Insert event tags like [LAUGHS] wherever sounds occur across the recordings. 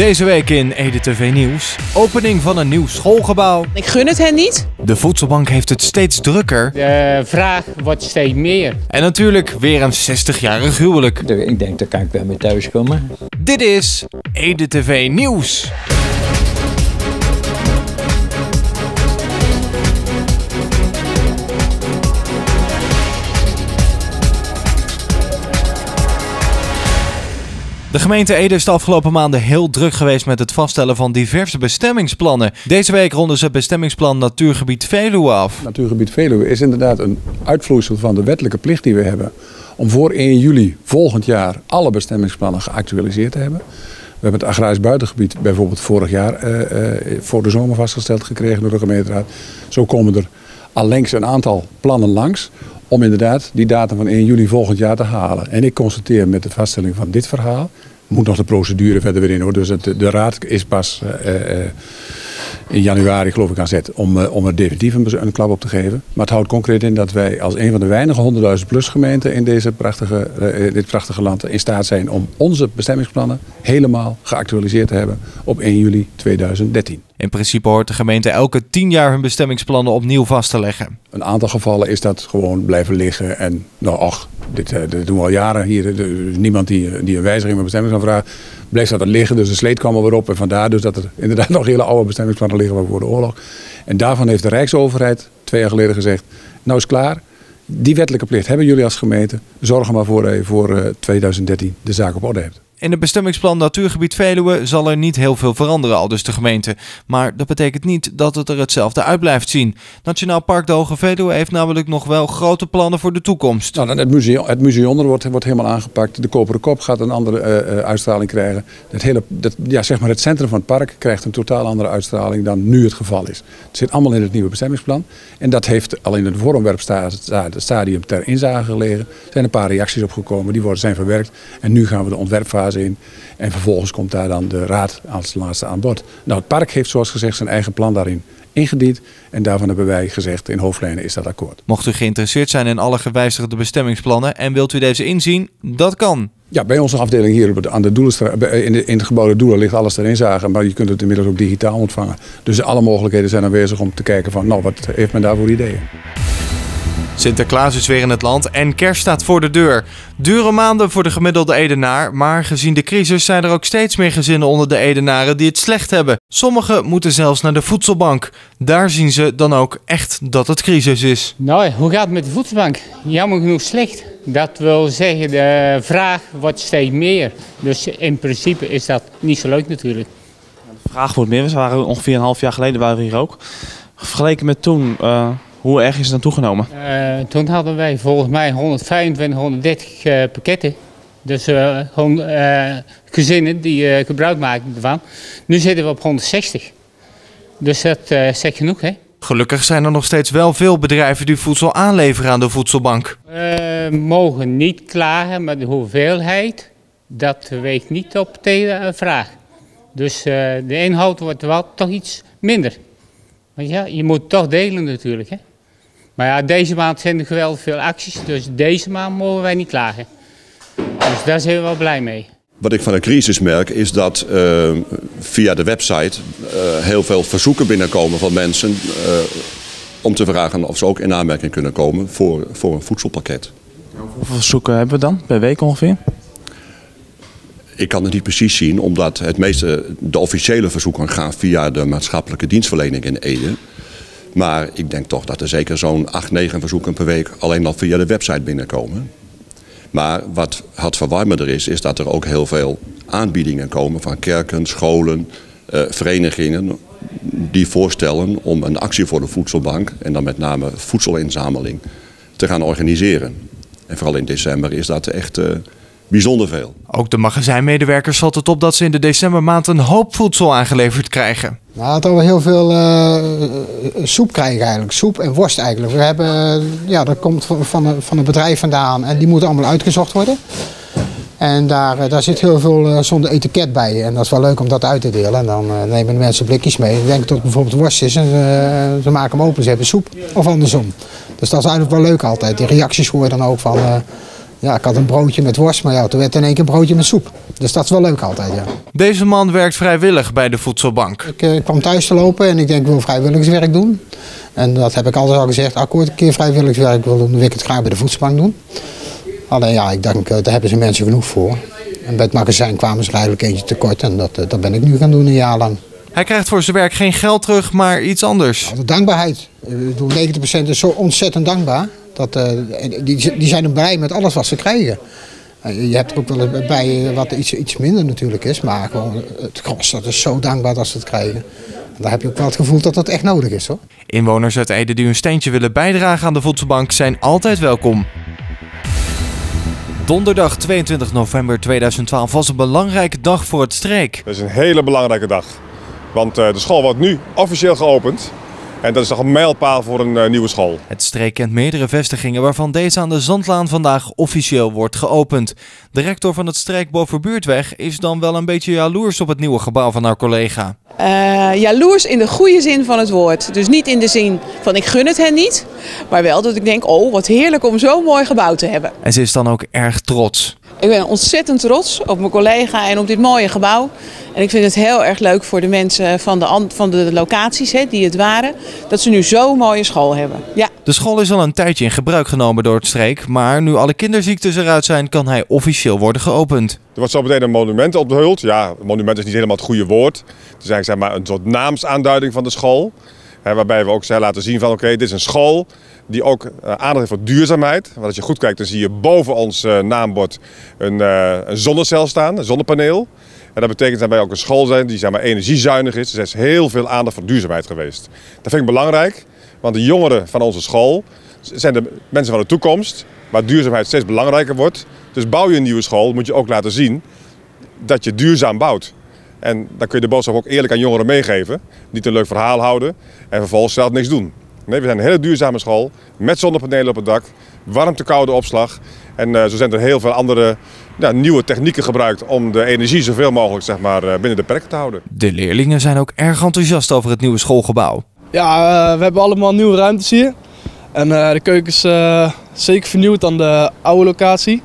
Deze week in Ede TV Nieuws. Opening van een nieuw schoolgebouw. Ik gun het hen niet. De voedselbank heeft het steeds drukker. De vraag wordt steeds meer. En natuurlijk weer een 60-jarig huwelijk. Ik denk, daar kan ik wel mee thuiskomen. Dit is Ede TV Nieuws. De gemeente Ede is de afgelopen maanden heel druk geweest met het vaststellen van diverse bestemmingsplannen. Deze week ronden ze bestemmingsplan Natuurgebied Veluwe af. Natuurgebied Veluwe is inderdaad een uitvloeisel van de wettelijke plicht die we hebben om voor 1 juli volgend jaar alle bestemmingsplannen geactualiseerd te hebben. We hebben het agrarisch buitengebied bijvoorbeeld vorig jaar eh, eh, voor de zomer vastgesteld gekregen door de gemeenteraad. Zo komen er allengs een aantal plannen langs om inderdaad die datum van 1 juli volgend jaar te halen. En ik constateer met de vaststelling van dit verhaal, moet nog de procedure verder weer in hoor, dus het, de raad is pas uh, uh, in januari geloof ik aan zet om, uh, om er definitief een, een, klap op te geven. Maar het houdt concreet in dat wij als een van de weinige 100.000 plus gemeenten in deze prachtige, dit prachtige land in staat zijn om onze bestemmingsplannen helemaal geactualiseerd te hebben op 1 juli 2013. In principe hoort de gemeente elke tien jaar hun bestemmingsplannen opnieuw vast te leggen. Een aantal gevallen is dat gewoon blijven liggen en nou ach, dit, dit doen we al jaren hier. Er is niemand die, die een wijziging van bestemming kan vragen. Bleef dat er liggen, dus de sleet kwam er weer op. En vandaar dus dat er [LAUGHS] inderdaad nog hele oude bestemmingsplannen liggen voor de oorlog. En daarvan heeft de Rijksoverheid twee jaar geleden gezegd, nou is klaar. Die wettelijke plicht hebben jullie als gemeente. Zorg er maar voor dat je voor 2013 de zaak op orde hebt. In het bestemmingsplan Natuurgebied Veluwe zal er niet heel veel veranderen, al dus de gemeente. Maar dat betekent niet dat het er hetzelfde uit blijft zien. Nationaal Park de Hoge Veluwe heeft namelijk nog wel grote plannen voor de toekomst. Nou, het museum, het museum wordt, wordt helemaal aangepakt. De Koperen Kop gaat een andere uh, uitstraling krijgen. Het, hele, dat, ja, zeg maar het centrum van het park krijgt een totaal andere uitstraling dan nu het geval is. Het zit allemaal in het nieuwe bestemmingsplan. En dat heeft al in het voorontwerpstadium ter inzage gelegen. Er zijn een paar reacties opgekomen, die worden, zijn verwerkt. En nu gaan we de ontwerpfase in. En vervolgens komt daar dan de raad als laatste aan bod. Nou, het park heeft zoals gezegd zijn eigen plan daarin ingediend. En daarvan hebben wij gezegd in hoofdlijnen is dat akkoord. Mocht u geïnteresseerd zijn in alle gewijzigde bestemmingsplannen en wilt u deze inzien, dat kan. Ja, bij onze afdeling hier aan de Doelenstraat, in, de, in het gebouw de Doelen ligt alles erin zagen, maar je kunt het inmiddels ook digitaal ontvangen. Dus alle mogelijkheden zijn aanwezig om te kijken van, nou, wat heeft men daar voor ideeën? Sinterklaas is weer in het land en kerst staat voor de deur. Dure maanden voor de gemiddelde Edenaar, maar gezien de crisis zijn er ook steeds meer gezinnen onder de Edenaren die het slecht hebben. Sommigen moeten zelfs naar de voedselbank. Daar zien ze dan ook echt dat het crisis is. Nou, hoe gaat het met de voedselbank? Jammer genoeg slecht. Dat wil zeggen, de vraag wordt steeds meer. Dus in principe is dat niet zo leuk natuurlijk. De vraag wordt meer. We waren ongeveer een half jaar geleden waren we hier ook. Vergeleken met toen... Uh... Hoe erg is het dan toegenomen? Uh, toen hadden wij volgens mij 125, 130 uh, pakketten. Dus uh, gezinnen die gebruik maken ervan. Nu zitten we op 160. Dus dat zegt genoeg, hè? Gelukkig zijn er nog steeds wel veel bedrijven die voedsel aanleveren aan de voedselbank. We mogen niet klagen, maar de hoeveelheid, dat weegt niet op de vraag. Dus de inhoud wordt wel toch iets minder. Want ja, je moet toch delen natuurlijk, hè? Maar ja, deze maand zijn er geweldig veel acties, dus deze maand mogen wij niet klagen. Dus daar zijn we wel blij mee. Wat ik van de crisis merk is dat uh, via de website uh, heel veel verzoeken binnenkomen van mensen uh, om te vragen of ze ook in aanmerking kunnen komen voor, voor een voedselpakket. Hoeveel verzoeken hebben we dan per week ongeveer? Ik kan het niet precies zien, omdat het meeste de officiële verzoeken gaan via de maatschappelijke dienstverlening in Ede. Maar ik denk toch dat er zeker zo'n 8, 9 verzoeken per week alleen al via de website binnenkomen. Maar wat het verwarmender is, is dat er ook heel veel aanbiedingen komen van kerken, scholen, eh, verenigingen. Die voorstellen om een actie voor de voedselbank en dan met name voedselinzameling te gaan organiseren. En vooral in december is dat echt uh, bijzonder veel. Ook de magazijnmedewerkers valt het op dat ze in de decembermaand een hoop voedsel aangeleverd krijgen. Nou, dat we heel veel uh, soep krijgen eigenlijk. Soep en worst eigenlijk. We hebben, ja, dat komt van, van, van een bedrijf vandaan en die moeten allemaal uitgezocht worden. En daar, daar zit heel veel zonder etiket bij. En dat is wel leuk om dat uit te delen. En dan nemen de mensen blikjes mee. Ik denk dat het bijvoorbeeld worst is en ze maken hem open, ze hebben soep. Of andersom. Dus dat is eigenlijk wel leuk altijd. Die reacties hoor je dan ook van Ja, ik had een broodje met worst, maar ja, toen werd in één keer een broodje met soep. Dus dat is wel leuk altijd, ja. Deze man werkt vrijwillig bij de voedselbank. Ik eh, kwam thuis te lopen en ik denk, ik wil vrijwilligerswerk doen. En dat heb ik altijd al gezegd, als ik ooit een keer vrijwilligerswerk wil doen, dan wil ik het graag bij de voedselbank doen. Alleen ja, ik denk, eh, daar hebben ze mensen genoeg voor. En bij het magazijn kwamen ze eigenlijk eentje tekort en dat, eh, dat ben ik nu gaan doen een jaar lang. Hij krijgt voor zijn werk geen geld terug, maar iets anders. De dankbaarheid. Ik bedoel, 90% is zo ontzettend dankbaar. Dat, eh, die, die zijn er blij met alles wat ze krijgen. Eh, Je hebt er ook wel eens bij eh, wat iets, iets minder natuurlijk is. Maar gewoon het gros, dat is zo dankbaar dat ze het krijgen. En daar heb je ook wel het gevoel dat dat echt nodig is hoor. Inwoners uit Ede die een steentje willen bijdragen aan de voedselbank zijn altijd welkom. Donderdag 22 november 2012 was een belangrijke dag voor het streek. Dat is een hele belangrijke dag. Want eh, de school wordt nu officieel geopend. En dat is toch een mijlpaal voor een eh, nieuwe school. Het streek kent meerdere vestigingen waarvan deze aan de Zandlaan vandaag officieel wordt geopend. De rector van het streek Bovenbuurtweg is dan wel een beetje jaloers op het nieuwe gebouw van haar collega. Eh, jaloers in de goede zin van het woord. Dus niet in de zin van ik gun het hen niet. Maar wel dat ik denk, oh wat heerlijk om zo'n mooi gebouw te hebben. En ze is dan ook erg trots. Ik ben ontzettend trots op mijn collega en op dit mooie gebouw. En ik vind het heel erg leuk voor de mensen van de, an- van de locaties hè, die het waren. Dat ze nu zo'n mooie school hebben. Ja. De school is al een tijdje in gebruik genomen door het streek, maar nu alle kinderziektes eruit zijn, kan hij officieel worden geopend. Er wordt zo meteen een monument onthuld. Ja, monument is niet helemaal het goede woord. Het is eigenlijk zeg maar, een soort naamsaanduiding van de school. Hè, waarbij we ook laten zien van oké, dit is een school die ook eh, aandacht heeft voor duurzaamheid. Want als je goed kijkt, dan zie je boven ons eh, naambord een, eh, een zonnecel staan, een zonnepaneel. En dat betekent dat wij ook een school zijn die zeg maar, energiezuinig is. Dus er is heel veel aandacht voor duurzaamheid geweest. Dat vind ik belangrijk, want de jongeren van onze school zijn de mensen van de toekomst. Waar duurzaamheid steeds belangrijker wordt. Dus bouw je een nieuwe school, moet je ook laten zien dat je duurzaam bouwt. En dan kun je de boodschap ook eerlijk aan jongeren meegeven. Niet een leuk verhaal houden en vervolgens zelf niks doen. Nee, we zijn een hele duurzame school met zonnepanelen op het dak, warmte-koude opslag. En eh, zo zijn er heel veel andere ja, nieuwe technieken gebruikt om de energie zoveel mogelijk zeg maar, eh, binnen de perken te houden. De leerlingen zijn ook erg enthousiast over het nieuwe schoolgebouw. Ja, eh, we hebben allemaal nieuwe ruimtes hier. En eh, de keuken is eh, zeker vernieuwd dan de oude locatie.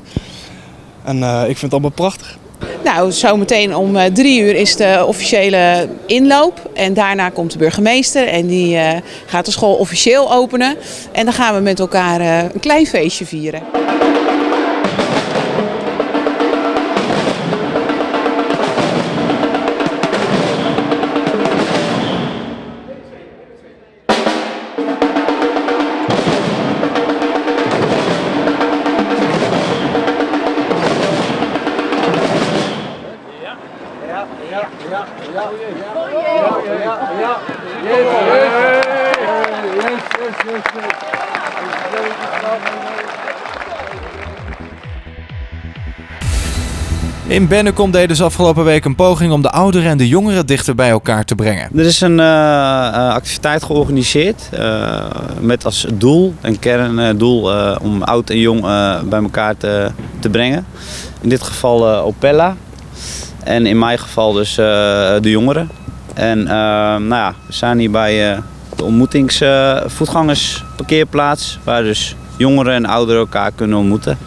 En eh, ik vind het allemaal prachtig. Nou, zometeen om eh, drie uur is de officiële inloop. En daarna komt de burgemeester en die eh, gaat de school officieel openen. En dan gaan we met elkaar eh, een klein feestje vieren. In Bennekom deden dus afgelopen week een poging om de ouderen en de jongeren dichter bij elkaar te brengen. Er is een eh, eh, activiteit georganiseerd eh, met als doel, een kerndoel, om oud en jong bij elkaar te, te brengen. In dit geval Opella en in mijn geval dus de jongeren. En nou ja, we zijn hier bij de ontmoetingsvoetgangersparkeerplaats, waar dus jongeren en ouderen elkaar kunnen ontmoeten.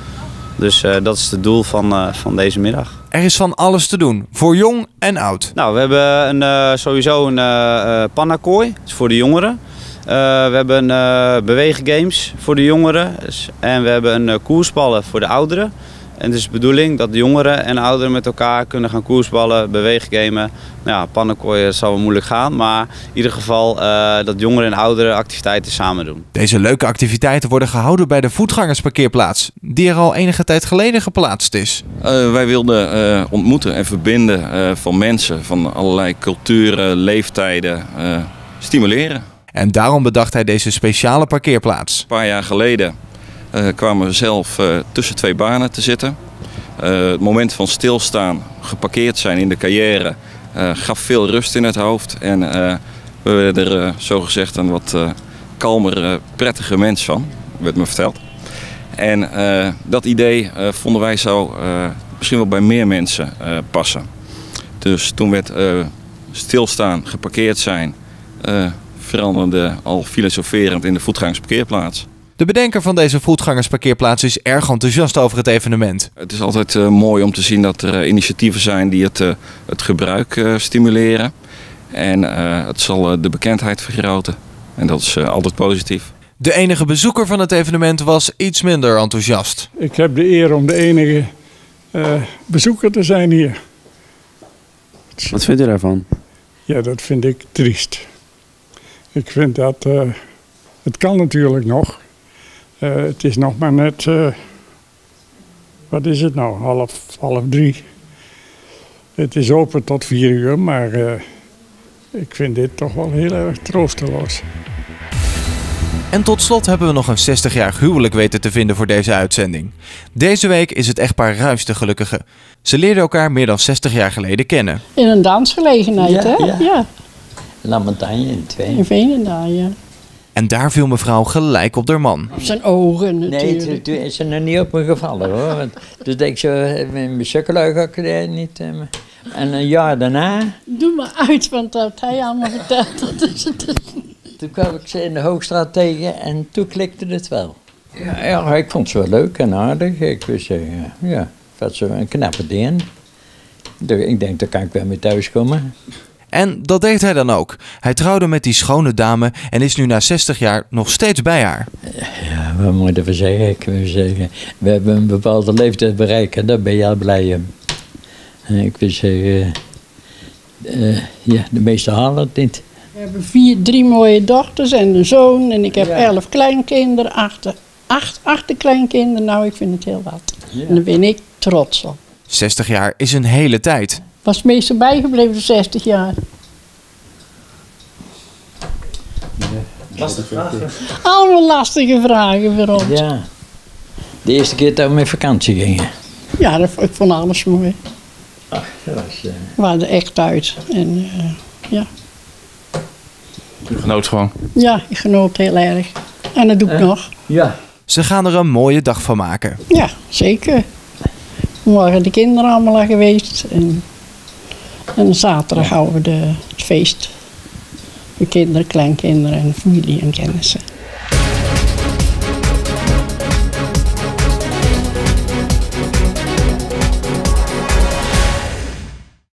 Dus eh, dat is het doel van, eh, van deze middag. Er is van alles te doen, voor jong en oud. Nou, we hebben een, eh, sowieso een pannakooi, dat is voor de jongeren. We hebben uh, beweeggames voor de jongeren. Dus- en we hebben een koersballen voor de ouderen. En het is de bedoeling dat de jongeren en ouderen met elkaar kunnen gaan koersballen, beweeggamen. Nou ja, pannenkooi zal wel moeilijk gaan, maar in ieder geval uh, dat jongeren en ouderen activiteiten samen doen. Deze leuke activiteiten worden gehouden bij de voetgangersparkeerplaats, die er al enige tijd geleden geplaatst is. Uh, wij wilden uh, ontmoeten en verbinden uh, van mensen van allerlei culturen, leeftijden, stimuleren. En daarom bedacht hij deze speciale parkeerplaats. Een paar jaar geleden kwamen we zelf tussen twee banen te zitten. het moment van stilstaan, geparkeerd zijn in de carrière, gaf veel rust in het hoofd. En we werden er zogezegd een wat kalmer, prettige mens van, werd me verteld. En dat idee vonden wij zou misschien wel bij meer mensen passen. Dus toen werd stilstaan, geparkeerd zijn, veranderde al filosoferend in de voetgangsparkeerplaats. De bedenker van deze voetgangersparkeerplaats is erg enthousiast over het evenement. Het is altijd uh, mooi om te zien dat er uh, initiatieven zijn die het, uh, het gebruik stimuleren. En het zal de bekendheid vergroten. En dat is altijd positief. De enige bezoeker van het evenement was iets minder enthousiast. Ik heb de eer om de enige bezoeker te zijn hier. Wat vindt u daarvan? Ja, dat vind ik triest. Ik vind dat. Uh, het kan natuurlijk nog. Uh, het is nog maar net. Uh, wat is het nou? Half, half drie. Het is open tot vier uur, maar ik vind dit toch wel heel erg troosteloos. En tot slot hebben we nog een 60-jarig huwelijk weten te vinden voor deze uitzending. Deze week is het echtpaar Ruis de gelukkige. Ze leerden elkaar meer dan 60 jaar geleden kennen. In een dansgelegenheid, ja, hè? Ja. ja. La Montagne in twee. In Veenendaal, ja. En daar viel mevrouw gelijk op haar man. Op zijn ogen natuurlijk. Nee, toen is ze nog niet op me gevallen hoor. Want, dus denk ik zo, in mijn sukkelui ga ik er niet. Uh, en een jaar daarna... Doe maar uit, want dat hij allemaal verteld. [LAUGHS] Dat is het. Toen kwam ik ze in de Hoogstraat tegen en toen klikte het wel. Ja, ja ik vond ze wel leuk en aardig. Ik wist zeggen, ja, dat ze een knappe ding. Ik denk, daar kan ik wel mee thuiskomen. En dat deed hij dan ook. Hij trouwde met die schone dame en is nu na 60 jaar nog steeds bij haar. Ja, wat moet ik ervan zeggen? Ik wil zeggen, we hebben een bepaalde leeftijd bereikt en daar ben je al blij om. Ik wil zeggen, uh, ja, de meeste halen het niet. We hebben vier, drie mooie dochters en een zoon. En ik heb ja. elf kleinkinderen, acht, acht achterkleinkinderen. Nou, ik vind het heel wat. Ja. En daar ben ik trots op. 60 jaar is een hele tijd. Was het meeste bijgebleven 60 jaar. Lastige vragen. Allemaal lastige vragen voor ons. Ja. De eerste keer dat we met vakantie gingen. Ja, dat, ik vond alles mooi. Ach, dat was... Uh... We waren er echt uit. En uh, ja. Je genoot gewoon? Ja, ik genoot heel erg. En dat doe ik nog. Ja. Ze gaan er een mooie dag van maken. Ja, zeker. Morgen de kinderen allemaal al geweest. En, en zaterdag houden we de, het feest. De kinderen, kleinkinderen en familie en kennissen.